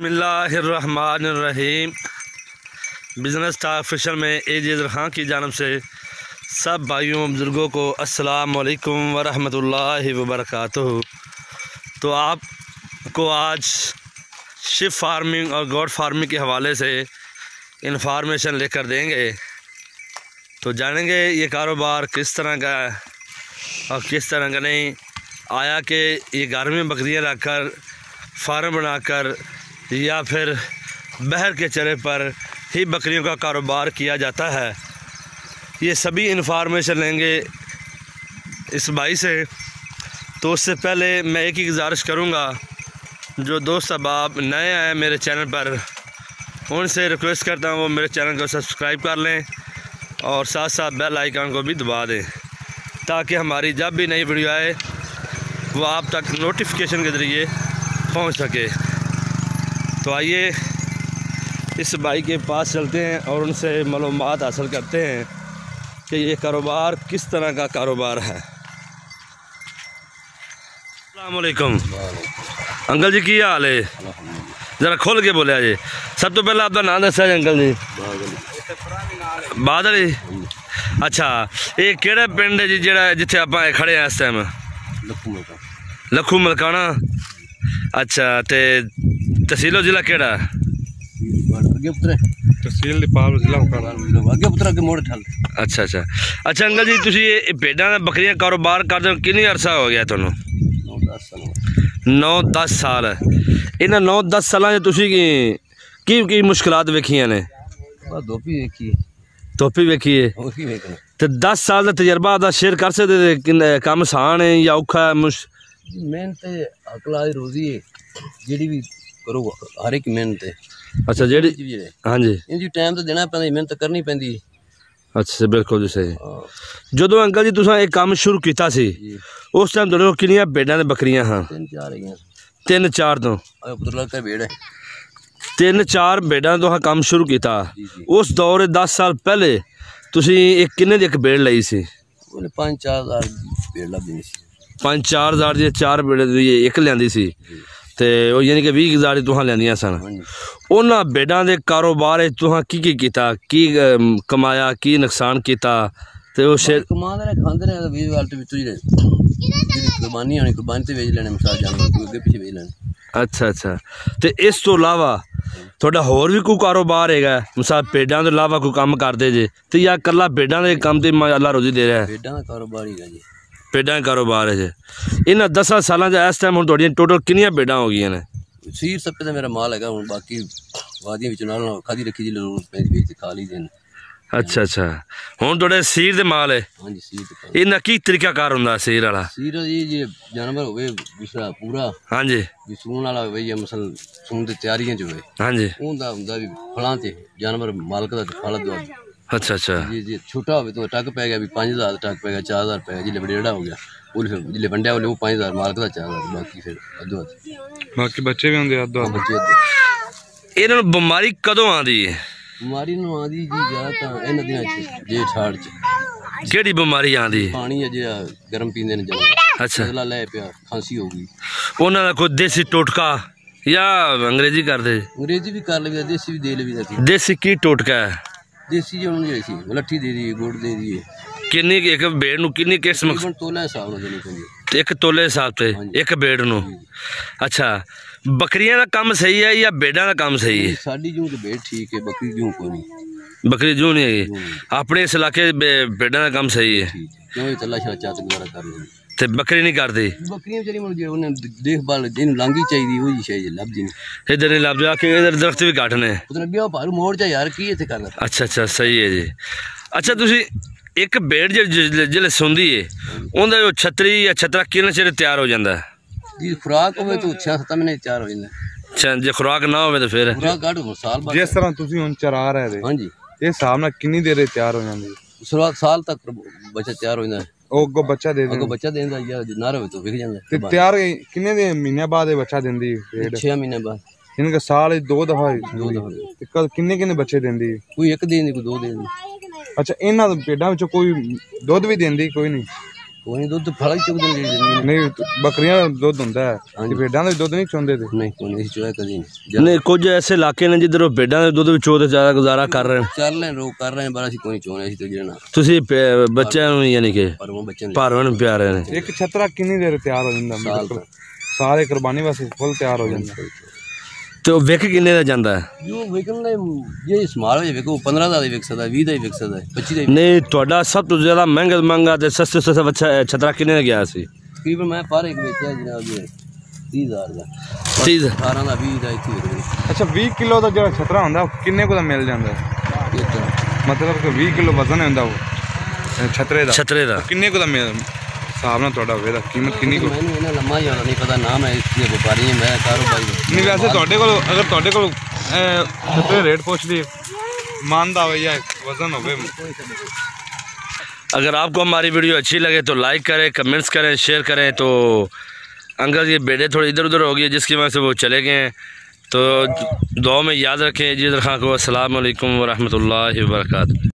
रहीम business स्टार फिशर में एज खां की जानब से सब भाइयों, बुज़ुर्गों को अस्सलाम वालेकुम वरहमतुल्लाहि वबरकातुहू। तो आपको आज शिप फ़ार्मिंग और गोड फ़ार्मिंग के हवाले से इंफॉर्मेशन लेकर देंगे। तो जानेंगे ये कारोबार किस तरह का है और किस तरह का नहीं। आया कि ये घर में बकरियाँ रखकर फार्म बनाकर या फिर बहर के चरे पर ही बकरियों का कारोबार किया जाता है। ये सभी इन्फॉर्मेशन लेंगे इस भाई से। तो उससे पहले मैं एक ही गुजारिश करूँगा, जो दोस्त अब आप नए आए मेरे चैनल पर, उनसे रिक्वेस्ट करता हूँ वो मेरे चैनल को सब्सक्राइब कर लें और साथ साथ बेल आइकन को भी दबा दें, ताकि हमारी जब भी नई वीडियो आए, वो आप तक नोटिफिकेशन के ज़रिए पहुँच सके। तो आइए इस भाई के पास चलते हैं और उनसे मालूम हासिल करते हैं कि ये कारोबार किस तरह का कारोबार है अलकुम अंकल जी की हाल है जरा खोल के बोलिया जी सब तो पहले आपका नाम दसा जी अंकल जी ਬਾਦਲ ਜੀ ਅੱਛਾ ਇਹ ਕਿਹੜਾ ਪਿੰਡ ਹੈ ਜੀ ਜਿਹੜਾ ਜਿੱਥੇ ਆਪਾਂ ਖੜੇ ਆ ਇਸ ਟਾਈਮ ਲੱਖੂ ਮਲਕਾ ਲੱਖੂ ਮਲਕਾਣਾ ਅੱਛਾ ਤੇ ਤਹਿਸੀਲੋ ਜ਼ਿਲ੍ਹਾ ਕਿਹੜਾ? ਅੱਗੇ ਪੁੱਤਰ ਤਹਿਸੀਲ ਦੀਪਾਲ ਜ਼ਿਲ੍ਹਾ ਉਕਾੜਾ ਅੱਗੇ ਪੁੱਤਰ ਅੱਗੇ ਮੋੜ ਠੱਲ ਅੱਛਾ ਅੱਛਾ। ਅੱਛਾ ਅੰਕਲ ਜੀ ਤੁਸੀਂ ਇਹ ਭੇਡਾਂ ਦਾ ਬੱਕਰੀਆਂ ਕਾਰੋਬਾਰ ਕਰਦੇ ਹੋ ਕਿੰਨੀ ਅਰਸਾ ਹੋ ਗਿਆ ਤੁਹਾਨੂੰ? 10 ਸਾਲ 9-10 ਸਾਲ। ਇਹਨਾਂ 9-10 ਸਾਲਾਂ 'ਚ ਤੁਸੀਂ ਕੀ ਕੀ ਕੀ ਮੁਸ਼ਕਲਾਂ ਵੇਖੀਆਂ ਨੇ? ਬਾ ਦੋਪੀ ਵੇਖੀ ਉਹ ਕੀ ਵੇਖਣਾ। ਤੇ 10 ਸਾਲ ਦਾ ਤਜਰਬਾ ਦਾ ਸ਼ੇਅਰ ਕਰ ਸਕਦੇ ਤੇ ਕਿੰਨਾ- ਕੰਮ ਆਸਾਨ ਹੈ ਜਾਂ ਔਖਾ ਹੈ ਮਿਹਨਤ ਤੇ ਅਕਲਾ ਦੀ ਰੋਜ਼ੀ ਹੈ। ਜਿਹੜੀ ਵੀ ਕਰੋ ਹਰ ਇੱਕ ਮਿਹਨਤ ਹੈ ਅੱਛਾ ਜਿਹੜੀ ਹੈ। ਹਾਂਜੀ। ਇੰਜੀ ਟਾਈਮ ਤਾਂ ਦੇਣਾ ਪੈਂਦਾ ਮਿਹਨਤ ਕਰਨੀ ਪੈਂਦੀ ਹੈ। ਅੱਛਾ ਬਿਲਕੁਲ ਜੀ ਸਹੀ। ਹਾਂ, ਜਦੋਂ ਅੰਕਲ ਜੀ ਤੁਸੀਂ ਇਹ ਕੰਮ ਸ਼ੁਰੂ ਕੀਤਾ ਸੀ ਉਸ ਟਾਈਮ ਤੁਹਾਡੇ ਕੋਲ ਕਿੰਨੀਆਂ ਭੇਡਾਂ ਤੇ ਬੱਕਰੀਆਂ ਹਾਂ? ਤਿੰਨ ਚਾਰ ਹੈਗੀਆਂ। ਤਿੰਨ ਚਾਰ ਤੋਂ। ਪੁੱਤਰ ਲੱਗਦਾ ਭੇੜ ਹੈ। ਤਿੰਨ ਚਾਰ ਭੇਡਾਂ ਤੋਂ ਆਹ ਕੰਮ ਸ਼ੁਰੂ ਕੀਤਾ। ਉਸ ਦੌਰ 10 ਸਾਲ ਪਹਿਲੇ ਤੁਸੀਂ ਇੱਕ ਕਿੰਨੇ ਦੀ ਇੱਕ ਭੇਡ ਲਈ ਸੀ? ਉਹਨੇ ਪੰਜ ਚਾਰ ਹਜ਼ਾਰ ਦੀ ਭੇੜ ਲੱਭਦੀ ਸੀ। 5-4000 ਦੀ ਚਾਰ ਭੇਡ ਦੀ ਇੱਕ ਲਿਆਂਦੀ ਸੀ। ਤੇ ਉਹ ਯਾਨੀ ਕਿ 20000 ਦੀ ਤੁਹਾਂ ਲੈਂਦੀਆਂ ਸਨ। ਉਹਨਾਂ ਭੇਡਾਂ ਦੇ ਕਾਰੋਬਾਰ ਵਿੱਚ ਤੁਹਾਂ ਕੀ ਕੀ ਕੀਤਾ? ਕੀ ਕਮਾਇਆ? ਕੀ ਨੁਕਸਾਨ ਕੀਤਾ? ਤੇ ਉਹ ਸ਼ੇਰ ਕਮਾਉਂਦੇ ਨੇ ਖਾਂਦੇ ਨੇ ਤਾਂ 20 ਵਾਲ ਤੇ ਵਿੱਚੋਂ ਹੀ ਜਿਹੜੀ ਕੁਰਬਾਨੀ ਆਣੀ ਕੁਰਬਾਨੀ ਤੇ ਵੇਚ ਲੈਣੇ ਮਿਸਾਲ ਜਾਨਵਰ ਕੋਈ ਅੱਗੇ ਪਿੱਛੇ ਵੇਚ ਲੈਣੇ। ਅੱਛਾ ਅੱਛਾ। ਤੇ ਇਸ ਤੋਂ ਇਲਾਵਾ ਤੁਹਾਡਾ ਹੋਰ ਵੀ ਕੋਈ ਕਾਰੋਬਾਰ ਹੈਗਾ? ਮਿਸਾਲ ਭੇਡਾਂ ਤੋਂ ਇਲਾਵਾ ਕੋਈ ਕੰਮ ਕਰਦੇ ਜੇ? ਤੇ ਜਾਂ ਇਕੱਲਾ ਭੇਡਾਂ ਦੇ ਕੰਮ ਤੇ ਅੱਲਾ ਰੋਜ਼ੀ ਦੇ ਰਿਹਾ ਹੈ? ਭੇਡਾਂ ਦਾ ਕਾਰੋਬਾਰ ਹੀ ਹੈ ਜੀ। ਭੇਡਾਂ ਦਾ ਕਾਰੋਬਾਰ ਹੈ ਜੇ ਇਹਨਾਂ 10 ਸਾਲਾਂ 'ਚ ਇਸ ਟਾਈਮ ਹੁਣ ਤੁਹਾਡੀਆਂ ਟੋਟਲ ਕਿੰਨੀਆਂ ਭੇਡਾਂ ਹੋ ਗਈਆਂ ਨੇ? ਸੀਰ ਸੱਪੇ ਦਾ ਮੇਰਾ ਮਾਲ ਹੈਗਾ ਹੁਣ ਬਾਕੀ ਵਾਦੀਆਂ ਵਿੱਚ ਨਾਲ ਖਾਦੀ ਰੱਖੀ ਜੀ ਲੋੜ ਪੈਂਦੀ ਵਿੱਚ ਖਾ ਲਈ ਦੇਣ ਅੱਛਾ ਅੱਛਾ। ਹੁਣ ਤੁਹਾਡੇ ਸੀਰ ਦੇ ਮਾਲ ਹੈ। ਹਾਂਜੀ ਸੀਰ ਪਾ- ਇਹਨਾਂ ਕੀ ਤਰੀਕਾਕਾਰ ਹੁੰਦਾ ਸੀਰ ਵਾਲਾ? ਸੀਰ ਜੀ ਜੇ ਜਾਨਵਰ ਹੋਵੇ ਵਿਸਰਾ ਪੂਰਾ ਹਾਂਜੀ। ਵੀ ਸੂਣ ਵਾਲਾ ਹੋਵੇ ਜਾਂ ਮਸਲ ਸੂਣ ਦੀ ਤਿਆਰੀਆਂ ਚ ਹੋਵੇ ਹਾਂਜੀ। ਉਹਦਾ ਹੁੰਦਾ ਵੀ ਫਲਾਂ ਤੇ ਜਾਨਵਰ ਮਾਲਕ ਦਾ ਫਲ ਦਾ। ਅੱਛਾ ਅੱਛਾ। ਜੀ ਜੀ ਛੋਟਾ ਹੋਵੇ ਤਾਂ ਟੱਕ ਪੈ ਗਿਆ ਵੀ 5000 ਦਾ ਟੱਕ ਪੈ ਗਿਆ 4000 ਪੈ ਗਿਆ ਜਿਲੇ ਬੜੇੜਾ ਹੋ ਗਿਆ ਉਹ ਫਿਰ ਜਿਲੇ ਵੰਡਿਆ ਉਹਲੇ ਉਹ 5000 ਮਾਲਕ ਦਾ 4000 ਬਾਕੀ ਫਿਰ ਅੱਧੋ ਅੱਧ। ਬਾਕੀ ਬੱਚੇ ਵੀ ਹੁੰਦੇ ਆ ਦੋ ਬੱਚੇ ਅੱਧੇ ਇਹਨਾਂ ਨੂੰ ਬਿਮਾਰੀ ਕਦੋਂ ਆਉਂਦੀ ਹੈ ਬਿਮਾਰੀ ਨੂੰ ਆਦੀ ਜੀ ਜ਼ਿਆਦਾ ਤਾਂ ਇਹਨਾਂ ਦਿਨਾਂ ਚ ਜੇ ਛਾੜ ਚ। ਕਿਹੜੀ ਬਿਮਾਰੀ ਆਉਂਦੀ ਹੈ ਪਾਣੀ ਹੈ ਜਿਹੜਾ ਗਰਮ ਪੀਂਦੇ ਨੇ ਜਦੋਂ ਅੱਛਾ। ਬਦਲਾ ਲੈ ਪਿਆ ਖਾਂਸੀ ਹੋ ਗਈ। ਉਹਨਾਂ ਦਾ ਕੋਈ ਦੇਸੀ ਟੋਟਕਾ ਜਾਂ ਅੰਗਰੇਜ਼ੀ ਕਰਦੇ? ਅੰਗਰੇਜ਼ੀ ਵੀ ਕਰ ਲਈਦਾ ਦੇਸੀ ਵੀ ਦੇ ਲਈਦਾ ਸੀ। ਦੇਸੀ ਕੀ ਟੋਟਕਾ ਹੈ? ਦੇਸੀ ਜਿਹਨੂੰ ਜਿਹੜੀ ਸੀ ਲੱਠੀ ਦੇ ਦੀ ਗੁੜ ਦੇ ਦੀ ਕਿੰਨੀ ਇੱਕ ਬੇੜ ਨੂੰ ਕਿੰਨੀ ਕਿਸਮ ਤਕਰੀਬਨ ਤੋਲਾ ਹਿਸਾਬ ਨਾਲ ਦੇਣੀ ਪੈਂਦੀ ਹੈ। ਇੱਕ ਤੋਲੇ ਹਿਸਾਬ ਤੇ ਇੱਕ ਬੇੜ ਨੂੰ? ਅੱਛਾ ਬੱਕਰੀਆਂ ਦਾ ਕੰਮ ਸਹੀ ਹੈ ਜਾਂ ਬੇਡਾਂ ਦਾ ਕੰਮ ਸਹੀ ਹੈ? ਸਾਡੀ ਜੂੰ ਤੇ ਬੇਟ ਠੀਕ ਹੈ ਬੱਕਰੀ ਜੂੰ ਕੋਈ ਨਹੀਂ। ਬੱਕਰੀ ਜੂ ਨਹੀਂ ਹੈਗੀ। ਆਪਣੇ ਇਸ ਇਲਾਕੇ 'ਚ ਬੇ- ਬੇਡਾਂ ਦਾ ਕੰਮ ਸਹੀ ਹੈ। ਠੀਕ ਹੈ। ਕਿਉਂ ਇਹ ਤੱਲਾ ਚਾਤ ਗੁਜ਼ਾਰਾ ਕਰ ਲੈਂਦੀ ਤੇ ਬੱਕਰੀ ਨਹੀਂ ਕਰਦੀ ਬੱਕਰੀਆਂ ਵਿਚਾਰੀ ਮਨ ਜੇ ਉਹਨੇ ਦੇਖਭਾਲ ਇਹਨੂੰ ਲਾਂਗੀ ਚਾਹੀਦੀ ਉਹ ਜੀ ਸ਼ਾਇਦ ਲੱਭਦੀ ਨਹੀਂ। ਇਧਰ ਨਹੀਂ ਲੱਭ ਜਾ ਕੇ ਇਧਰ ਦਰਖਤ ਵੀ ਘੱਟ ਨੇ। ਉਹਨੇ ਅੱਗੇ ਉਹ ਭਾਰੂ ਮੋੜ ਜਾ ਯਾਰ ਕੀ ਇੱਥੇ ਕਰਦਾ ਅੱਛਾ ਅੱਛਾ ਸਹੀ ਹੈ ਜੀ। ਅੱਛਾ ਤੁਸੀਂ ਇੱਕ ਬੇੜ ਜਿਹੜੇ ਜਿਹੜੇ ਸੁੰਦੀ ਹੈ ਉਹਦਾ ਉਹ ਛਤਰੀ ਜਾਂ ਛਤਰਾ ਕਿੰਨੇ ਚਿਰ ਤਿਆਰ ਹੋ ਜਾਂਦਾ ਜੀ ਖੁਰਾਕ ਹੋਵੇ ਤਾਂ 6-7 ਮਹੀਨੇ ਤਿਆਰ ਹੋ ਜਾਂਦਾ। ਅੱਛਾ ਜੇ ਖੁਰਾਕ ਨਾ ਹੋਵੇ ਤਾਂ ਫਿਰ। ਖੁਰਾਕ ਕੱਢ ਹੋ ਸਾਲ ਬਾਅਦ। ਜਿਸ ਤਰ੍ਹਾਂ ਤੁਸੀਂ ਹੁਣ ਚਰਾ ਰਹੇ ਦੇ ਹਾਂਜੀ। ਇਹ ਹਿਸਾਬ ਨਾਲ ਕਿੰਨੀ ਦੇਰ ਤਿਆਰ ਹੋ ਜਾਂਦੀ ਸ਼ੁਰੂਆਤ ਸਾਲ ਤੱਕ ਬੱਚਾ ਤਿਆਰ ਹੋ ਜਾਂਦਾ ਉਹ ਅੱਗੋਂ ਬੱਚਾ ਦੇ ਅੱਗੋਂ ਦਿੰਦੀ ਬੱਚਾ ਦੇਂਦਾ ਜਾਂ ਨਾ ਰਹੇ ਤਾਂ ਵਿਕ ਜਾਂਦਾ ਤੇ ਤਿਆਰ ਕਿੰਨੇ ਦੇ ਮਹੀਨੇ ਬਾਅਦ ਇਹ ਬੱਚਾ ਦਿੰਦੀ ਹੈ 6 ਮਹੀਨੇ ਬਾਅਦ। ਇਹਨਾਂ ਦਾ ਸਾਲ ਵਿੱਚ ਦੋ ਦਫਾ ਦੋ ਦਫਾ। ਤੇ ਕਦ ਕਿੰਨੇ ਕਿੰਨੇ ਬੱਚੇ ਦਿੰਦੀ? ਕੋਈ ਇੱਕ ਦਿਨ ਦੀ ਕੋਈ ਦੋ ਦਿਨ ਦੀ। ਅੱਛਾ ਇਹਨਾਂ ਦੇ ਪੇਡਾਂ ਵਿੱਚੋਂ ਕੋਈ ਦੁੱਧ ਵੀ ਦਿੰਦੀ ਕੋਈ ਨਹੀਂ? ਕੋਈ ਨਹੀਂ ਦੁੱਧ ਫੜਾ ਹੀ ਚੁੱਕ ਦਿੰਦੇ ਜਿਹੜੀ ਨਹੀਂ ਬੱਕਰੀਆਂ ਦਾ ਦੁੱਧ ਹੁੰਦਾ ਹੈ। ਤੇ ਭੇਡਾਂ ਦਾ ਵੀ ਦੁੱਧ ਨਹੀਂ ਚੋਂਦੇ ਤੇ? ਨਹੀਂ ਕੋਈ ਨਹੀਂ ਚੋਇਆ ਕਦੀ ਨਹੀਂ ਨਹੀਂ ਕੁਝ ਐਸੇ ਇਲਾਕੇ ਨੇ ਜਿੱਧਰ ਉਹ ਭੇਡਾਂ ਦੇ ਦੁੱਧ ਵਿੱਚੋਂ ਤੇ ਜ਼ਿਆਦਾ ਗੁਜ਼ਾਰਾ ਕਰ ਰਹੇ ਨੇ। ਚੱਲ ਰਹੇ ਰੋਕ ਕਰ ਰਹੇ ਹਾਂ, ਪਰ ਅਸੀਂ ਕੋਈ ਨਹੀਂ ਅਸੀਂ ਤੇ ਜਿਹੜਾ ਤੁਸੀਂ ਪ- ਬੱਚਿਆਂ ਨੂੰ ਯਾਨੀ ਕਿ ਪਰ ਉਹ ਬੱਚੇ ਨੇ ਭਾਰਵਾਂ ਨੂੰ ਪਿਆਰੇ ਨੇ। ਇੱਕ ਛਤਰਾ ਕਿੰਨੀ ਦੇਰ ਤਿਆਰ ਹੋ ਜਾਂਦਾ? ਬਿਲਕੁਲ। ਸਾਰੇ ਕੁਰਬਾਨੀ ਵਾਸਤੇ ਫੁੱਲ ਤਿਆਰ ਹੋ ਜਾਂਦਾ। ਤੇ ਉਹ ਵਿਕ ਕਿੰਨੇ ਦਾ ਜਾਂਦਾ ਹੈ? ਜੋ ਵਿਕਣ ਦਾ ਇਹ ਸਮਾਲ ਹੋ ਵੇਖੋ 15 ਦਾ ਵੀ ਵਿਕ ਸਕਦਾ 20 ਦਾ ਵੀ ਵਿਕ ਸਕਦਾ 25 ਦਾ ਵੀ। ਨਹੀਂ ਤੁਹਾਡਾ ਸਭ ਤੋਂ ਜ਼ਿਆਦਾ ਮਹਿੰਗਾ ਤੋਂ ਮਹਿੰਗਾ ਤੇ ਸਸਤੇ ਤੋਂ ਸਸਤਾ ਬੱਚਾ ਛਤਰਾ ਕਿੰਨੇ ਦਾ ਗਿਆ ਸੀ? ਤਕਰੀਬਨ ਮੈਂ ਪਰ ਇੱਕ ਵੇਚਿਆ ਜਨਾਬ ਜੀ 30000 ਦਾ। ਚੀਜ਼ 18 ਦਾ 20 ਦਾ ਇੱਥੇ ਵਿਕ ਰਿਹਾ ਅੱਛਾ 20 ਕਿਲੋ ਦਾ ਜਿਹੜਾ ਛਤਰਾ ਹੁੰਦਾ ਉਹ ਕਿੰਨੇ ਕੁ ਦਾ ਮਿਲ ਜਾਂਦਾ? ਹੈ? ਇਹ ਤਾਂ ਮਤਲਬ ਕਿ 20 ਕਿਲੋ ਵਜ਼ਨ ਹੁੰਦਾ ਉਹ ਛਤਰੇ ਦਾ। ਛਤਰੇ ਦਾ। ਕਿੰਨੇ ਕੁ ਦਾ ਮਿਲ ਹਿਸਾਬ ਨਾਲ ਤੁਹਾਡਾ ਹੋਵੇਗਾ ਕੀਮਤ ਕਿੰਨੀ ਕੁ ਮੈਨੂੰ ਇਹਨਾਂ ਲੰਮਾ ਜਿਆਦਾ ਨਹੀਂ ਪਤਾ ਨਾਮ ਹੈ ਇਸ ਦੇ ਵਪਾਰੀ ਹਾਂ ਮੈਂ ਕਾਰੋਬਾਰੀ ਹਾਂ। ਨਹੀਂ ਵੈਸੇ ਤੁਹਾਡੇ ਕੋਲ ਅਗਰ ਤੁਹਾਡੇ ਕੋਲ ਅਹ, ਛਤਰੇ ਰੇਟ ਪੁੱਛਦੀ ਮੰਨ ਦਾ ਹੋਵੇ ਜਾਂ ਵਜ਼ਨ ਹੋਵੇ अगर आपको हमारी वीडियो अच्छी लगे तो लाइक करें कमेंट्स करें शेयर करें तो अंकल ये बेटे थोड़ी इधर उधर हो गई है जिसकी वजह से वो चले गए हैं तो दुआ में याद रखें जिदर खां को अस्सलाम वालेकुम वरहमतुल्लाहि वबरकातुहू